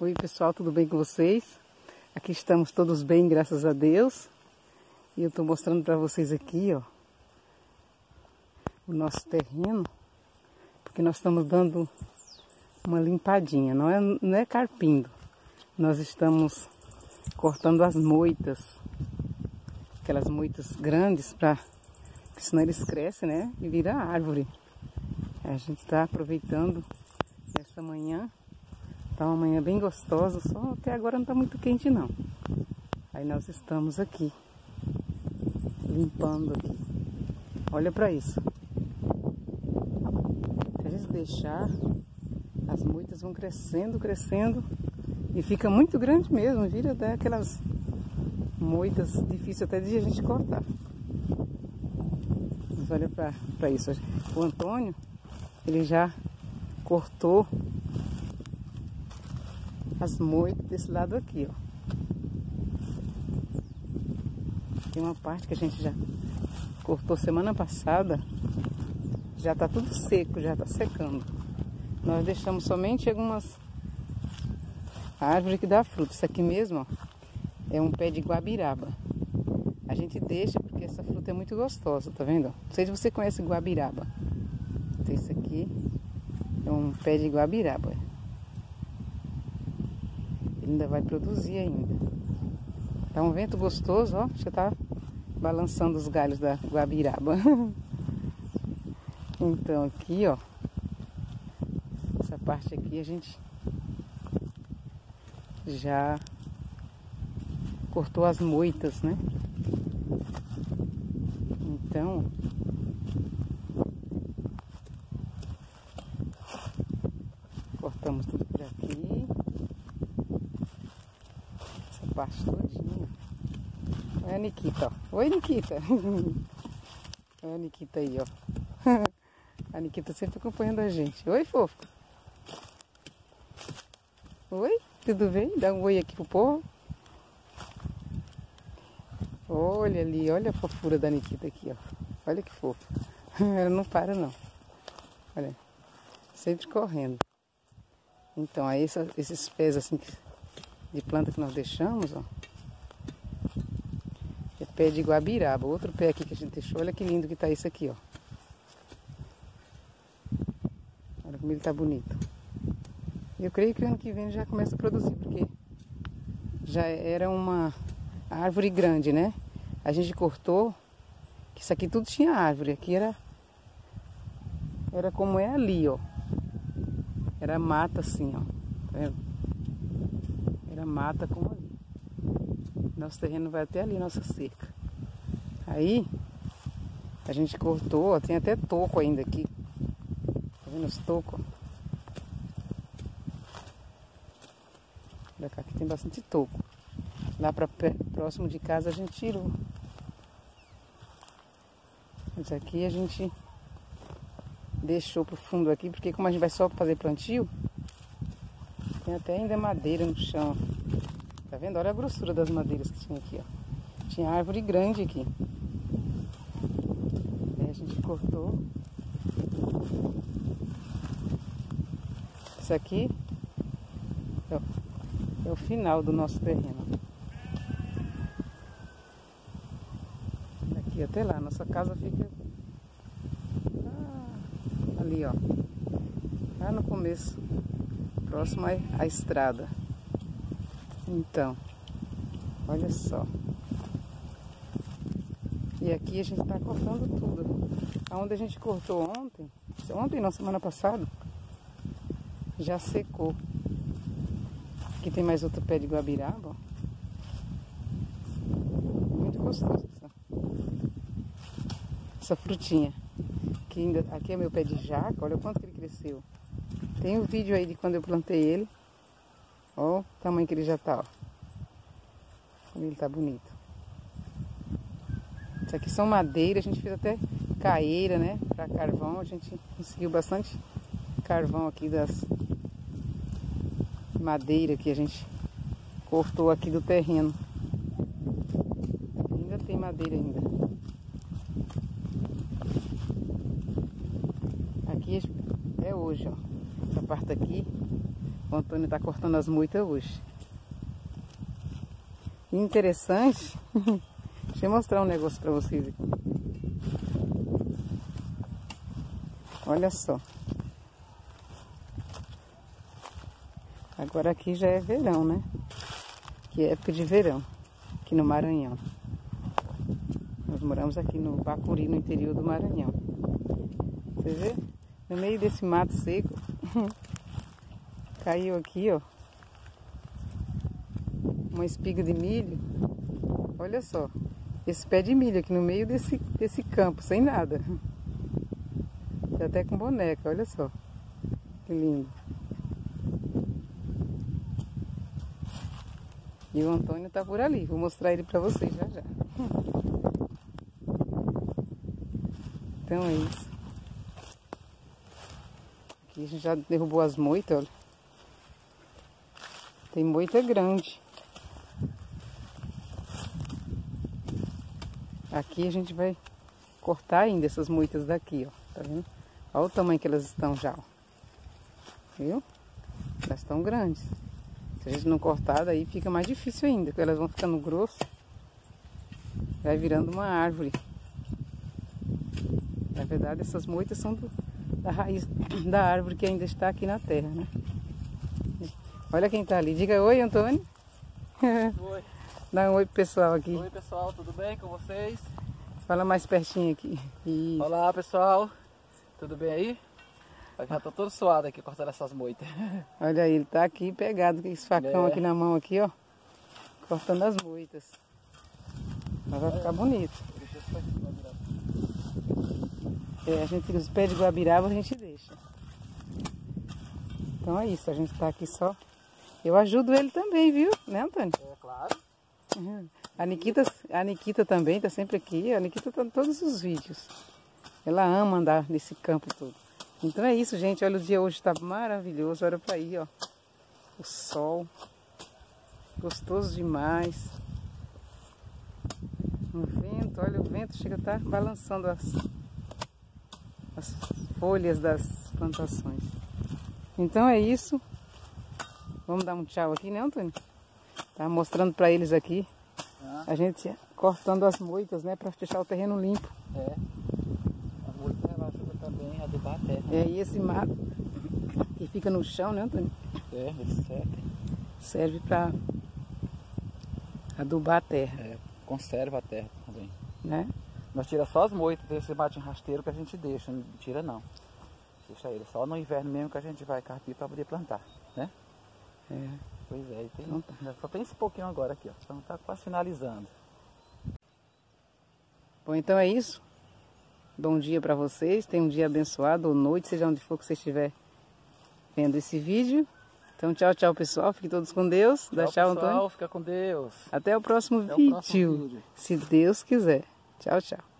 Oi pessoal, tudo bem com vocês? Aqui estamos todos bem, graças a Deus. E eu estou mostrando para vocês aqui, ó, o nosso terreno, porque nós estamos dando uma limpadinha, não é, não é carpindo. Nós estamos cortando as moitas, aquelas moitas grandes, para senão eles crescem, né? E vira árvore. A gente está aproveitando essa manhã Tá uma manhã bem gostosa, só até agora não tá muito quente não. Aí nós estamos aqui, limpando aqui. Olha para isso. Se a gente deixar, as moitas vão crescendo, crescendo e fica muito grande mesmo, vira até aquelas moitas difíceis até de a gente cortar. Mas olha para isso. O Antônio, ele já cortou as moitas desse lado aqui, ó. Tem uma parte que a gente já cortou semana passada. Já tá tudo seco, já tá secando. Nós deixamos somente algumas árvores que dá fruto. Isso aqui mesmo, ó, é um pé de guabiraba. A gente deixa porque essa fruta é muito gostosa, tá vendo? Não sei se você conhece guabiraba. Então, isso aqui é um pé de guabiraba. Ele ainda vai produzir ainda. Tá um vento gostoso, ó. Já tá balançando os galhos da guabiraba. então aqui, ó. Essa parte aqui a gente já cortou as moitas, né? Então, cortamos tudo por aqui parte todinha. Olha a Nikita, ó. Oi, Nikita. Olha a Nikita aí, ó. A Nikita sempre acompanhando a gente. Oi, fofo. Oi, tudo bem? Dá um oi aqui pro povo. Olha ali, olha a fofura da Nikita aqui, ó. Olha que fofo. Ela não para, não. Olha, sempre correndo. Então, aí esses pés assim que de planta que nós deixamos, ó. É pé de guabiraba. Outro pé aqui que a gente deixou. Olha que lindo que tá isso aqui, ó. Olha como ele tá bonito. Eu creio que o ano que vem já começa a produzir, porque já era uma árvore grande, né? A gente cortou, que isso aqui tudo tinha árvore. Aqui era era como é ali, ó. Era mata assim, ó. Tá vendo? Mata como ali. Nosso terreno vai até ali, nossa cerca. Aí, a gente cortou, ó, tem até toco ainda aqui. Tá vendo os tocos? Olha cá, aqui tem bastante toco. Lá para próximo de casa a gente tirou. Mas aqui a gente deixou pro fundo aqui, porque como a gente vai só fazer plantio, tem até ainda madeira no chão. Tá vendo? Olha a grossura das madeiras que tinha aqui, ó. Tinha árvore grande aqui. Aí a gente cortou. Isso aqui é o, é final do nosso terreno. Daqui até lá. Nossa casa fica ali, ó. Lá no começo próximo à estrada. Então, olha só. E aqui a gente está cortando tudo. Aonde a gente cortou ontem, ontem não, semana passada, já secou. Aqui tem mais outro pé de guabiraba. Muito gostoso essa, essa frutinha. Aqui, ainda, aqui é meu pé de jaca, olha o quanto que ele cresceu. Tem um vídeo aí de quando eu plantei ele. Ó o tamanho que ele já tá, ó. Como ele tá bonito. Isso aqui são madeiras, a gente fez até caeira, né? Pra carvão, a gente conseguiu bastante carvão aqui das madeira que a gente cortou aqui do terreno. Ainda tem madeira ainda. Aqui é hoje, ó parte aqui, O Antônio está cortando as moitas hoje. Interessante. Deixa eu mostrar um negócio para vocês aqui. Olha só. Agora aqui já é verão, né? Que é época de verão, aqui no Maranhão. Nós moramos aqui no Bacuri, no interior do Maranhão. Você vê? No meio desse mato seco, caiu aqui, ó, uma espiga de milho. Olha só, esse pé de milho aqui no meio desse, desse campo, sem nada. Tá até com boneca, olha só. Que lindo. E o Antônio tá por ali, vou mostrar ele pra vocês já já. Então é isso. Aqui a gente já derrubou as moitas, olha. Tem moita grande. Aqui a gente vai cortar ainda essas moitas daqui, ó. Tá vendo? Olha o tamanho que elas estão já, ó. Viu? Elas estão grandes. Se a gente não cortar, daí fica mais difícil ainda, porque elas vão ficando grossas. Vai virando uma árvore. Na verdade, essas moitas são do, da raiz da árvore que ainda está aqui na terra, né? Olha quem está ali. Diga oi, Antônio. Oi. Dá um oi pro pessoal aqui. Oi pessoal, tudo bem com vocês? Fala mais pertinho aqui. Isso. Olá pessoal, tudo bem aí? Eu já tô todo suado aqui cortando essas moitas. Olha aí, ele tá aqui pegado com esse facão É. aqui na mão aqui, ó. Cortando as moitas. Mas vai ficar bonito. É, a gente, os pés de guabiraba a gente deixa. Então é isso, a gente tá aqui só. Eu ajudo ele também, viu? Né, Antônio? É claro. Uhum. A Nikita, a Nikita também tá sempre aqui. A Nikita tá em todos os vídeos. Ela ama andar nesse campo todo. Então é isso, gente. Olha, o dia hoje tá maravilhoso. Olha pra aí, ó. O sol. Gostoso demais. O vento, olha, o vento chega a estar balançando as, as folhas das plantações. Então é isso. Vamos dar um tchau aqui, né, Antônio? Tá mostrando pra eles aqui. Ah, A gente cortando as moitas, né, para deixar o terreno limpo. é. A moita ela ajuda também a adubar a terra. É, e esse mato que fica no chão, né, Antônio? É, ele seca. Serve para adubar a terra, É, conserva a terra também. né? Nós tira só as moitas desse bate rasteiro que a gente deixa, não tira não. Deixa ele, só no inverno mesmo que a gente vai carpir para poder plantar, né? É. Pois é, tem, Então tá. só tem esse pouquinho agora aqui, ó. Então tá quase finalizando. Bom, então é isso. Bom dia para vocês. Tenham um dia abençoado ou noite, seja onde for que você estiver vendo esse vídeo. Então, tchau, tchau, pessoal. Fiquem todos com Deus. Dá tchau, pessoal, Antônio. Fica com Deus. Até o próximo Até o vídeo, próximo vídeo. se Deus quiser. Tchau, tchau.